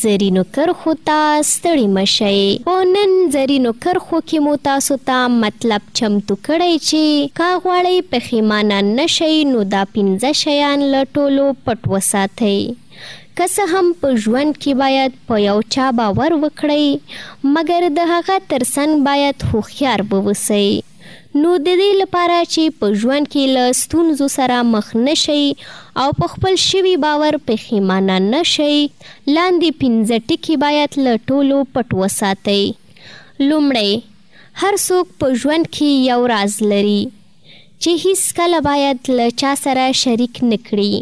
زرینو کرښو ته ستړي مه شئ. په نن زرینو کرښو کې مو تاسو ته مطلب چمتو کړی چې که غواړئ پښیمانه نه شئ نو دا پنځه شیان له ټولو پټ وساتئ. که څه هم په ژوند کې باید په یو چا باور وکړئ مګر د هغه تر څنګ باید هوښیار واوسئ. نو د دې لپاره چې په ژوند کې له ستونزو سره مخ نه شئ او په خپل شوي باور پښېمانه نه شئ، لاندې پنځه ټکي باید له ټولو پټ وساتئ. لومړی، هر څوک په ژوند کې یو راز لري، چې هیڅکله باید له چا سره شریک نه کړي.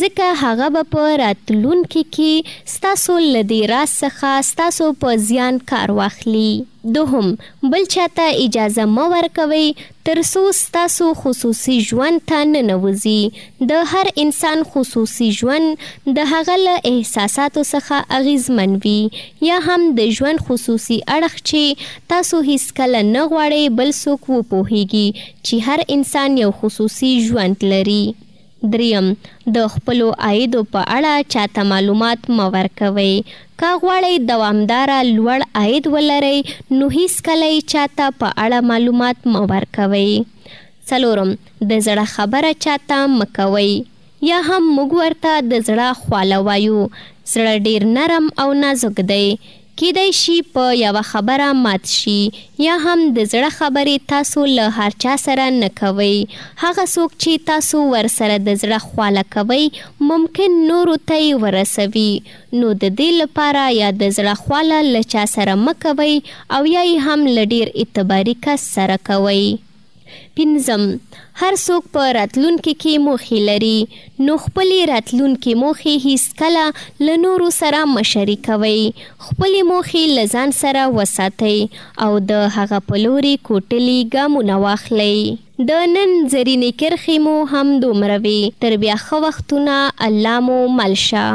ځکه هغه به په راتلونکي کې ستاسو له دې راز څخه ستاسو په زیان کار واخلي. دوهم، بل چا ته اجازه مه ورکوئ تر څو ستاسو خصوصي ژوند ته ننوځي. د هر انسان خصوصي ژوند د هغه له احساساتو څخه اغیزمن وي یا هم د ژوند خصوصي اړخ چې تاسو هیڅکله نه غواړئ بل څوک وپوهیږي چې هر انسان یو خصوصي ژوند لري. دریم، د خپلو عایدو په اړه چا ته معلومات مه ورکوئ. که غواړئ دوامداره لوړ عاید ولرئ، نو هیڅکله یې چا ته په اړه معلومات مه ورکوئ. څلورم، د زړه خبره چا ته مه کوئ. یا هم موږ ورته د زړه خواله وایو. زړه ډېر نرم او نازک دی. کیدای شي په یوه خبره مات شي یا هم د زړه خبرې تاسو له هر چا سره نه کوئ. هغه څوک چې تاسو ورسره د زړه خواله کوئ ممکن نورو ته یې ورسوي. نو د دې لپاره یا د زړه خواله له چا سره مه کوئ او یا یې هم له ډیر اعتباري کس سره کوئ. پنځم، هر څوک په راتلونکې کې موخې لري، نو خپلې راتلونکې موخې هیڅکله له نورو سره مه شریکوئ، خپلې موخې له ځان سره وساتئ او د هغه په لورې کوټلي ګامونه واخلئ. د نن زرینې کرښې مو هم دومره وې، تر بیا ښه وختونه الله مو مل شه.